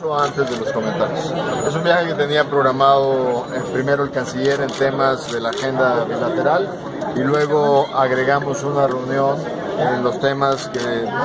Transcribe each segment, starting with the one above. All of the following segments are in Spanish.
Antes de los comentarios. Es un viaje que tenía programado eh, primero el canciller en temas de la agenda bilateral y luego agregamos una reunión en los temas que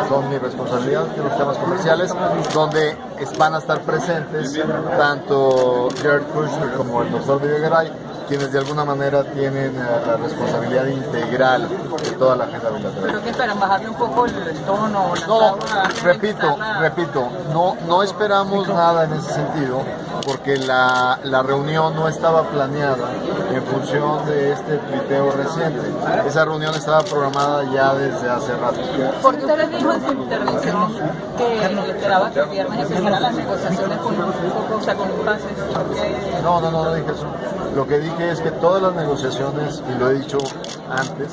son mi responsabilidad, que los temas comerciales, donde van a estar presentes tanto Jared Kushner como el doctor Videgaray quienes de alguna manera tienen eh, la responsabilidad integral de toda la agenda bilateral. ¿Pero qué esperan? ¿Bajarle un poco el tono? No, repito, repito, no, no esperamos nada en ese sentido porque la, la reunión no estaba planeada en función de este tuiteo reciente. Esa reunión estaba programada ya desde hace rato. ¿Por qué usted dijo en su intervención que esperaba que el viernes empezaran las negociaciones con un, o sea, con un No, no, no, no dije eso. Lo que dije es que todas las negociaciones, y lo he dicho antes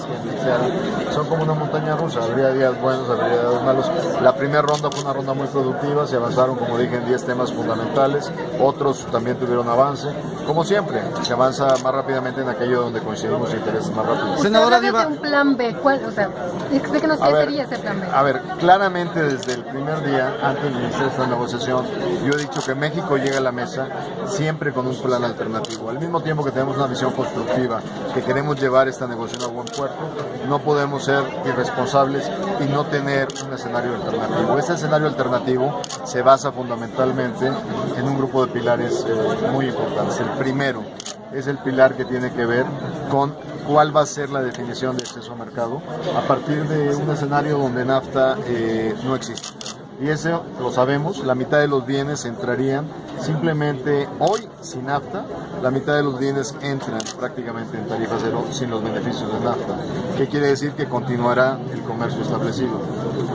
son como una montaña rusa, habría días buenos, habría días malos. La primera ronda fue una ronda muy productiva, se avanzaron, como dije, en 10 temas fundamentales, otros también tuvieron avance, como siempre, se avanza más rápidamente en aquello donde coincidimos intereses más rápidos. Senadora Diva. un plan B, ¿cuál? O sea, explíquenos qué sería ese plan B. A ver, claramente desde el primer día, antes de iniciar esta negociación, yo he dicho que México llega a la mesa siempre con un plan alternativo, al mismo tiempo que tenemos una visión constructiva, que queremos llevar esta negociación a buen puerto, no podemos ser irresponsables y no tener un escenario alternativo. Ese escenario alternativo se basa fundamentalmente en un grupo de pilares eh, muy importantes. El primero es el pilar que tiene que ver con cuál va a ser la definición de acceso a mercado a partir de un escenario donde NAFTA eh, no existe. Y eso lo sabemos, la mitad de los bienes entrarían simplemente hoy sin NAFTA, la mitad de los bienes entran prácticamente en tarifa cero sin los beneficios de NAFTA. ¿Qué quiere decir? Que continuará el comercio establecido.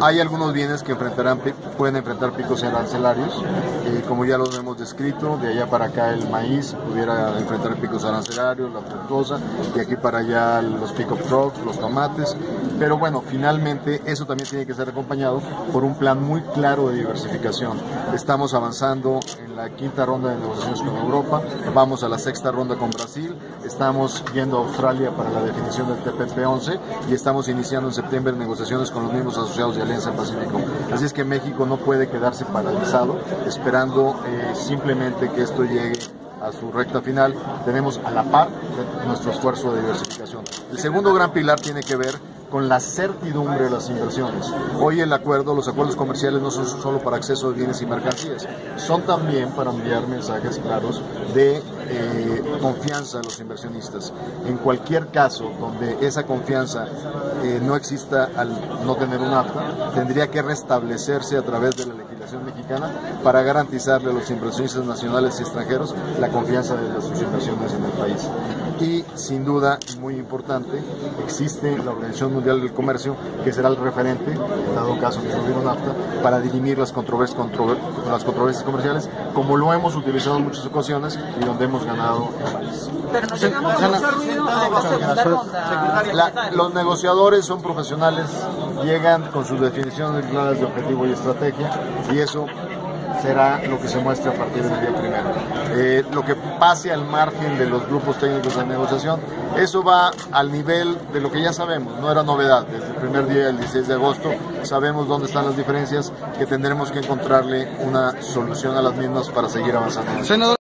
Hay algunos bienes que enfrentarán, pueden enfrentar picos arancelarios, y como ya los hemos descrito, de allá para acá el maíz pudiera enfrentar picos arancelarios, la fructosa, de aquí para allá los pick-up trucks, los tomates, pero bueno, finalmente eso también tiene que ser acompañado por un plan muy claro de diversificación. Estamos avanzando en la quinta ronda de negociaciones con Europa, vamos a la sexta ronda con Brasil, estamos yendo a Australia para la definición del TPP-11 y estamos iniciando en septiembre negociaciones con los mismos asociados de Alianza Pacífico. Así es que México no puede quedarse paralizado esperando eh, simplemente que esto llegue a su recta final, tenemos a la par nuestro esfuerzo de diversificación. El segundo gran pilar tiene que ver con la certidumbre de las inversiones. Hoy el acuerdo, los acuerdos comerciales no son solo para acceso de bienes y mercancías, son también para enviar mensajes claros de eh, confianza a los inversionistas. En cualquier caso donde esa confianza eh, no exista al no tener un AFTA, tendría que restablecerse a través de la legislación mexicana para garantizarle a los inversionistas nacionales y extranjeros la confianza de sus inversiones en el país y sin duda, muy importante, existe la Organización Mundial del Comercio, que será el referente, en dado caso que se hubiera un AFTA, para dirimir las controversias, las controversias comerciales, como lo hemos utilizado en muchas ocasiones y donde hemos ganado en país. Pero no llegamos a Los negociadores son profesionales, llegan con sus definiciones claras de objetivo y estrategia, y eso será lo que se muestre a partir del día primero. Eh, lo que pase al margen de los grupos técnicos de negociación, eso va al nivel de lo que ya sabemos, no era novedad, desde el primer día del 16 de agosto sabemos dónde están las diferencias, que tendremos que encontrarle una solución a las mismas para seguir avanzando.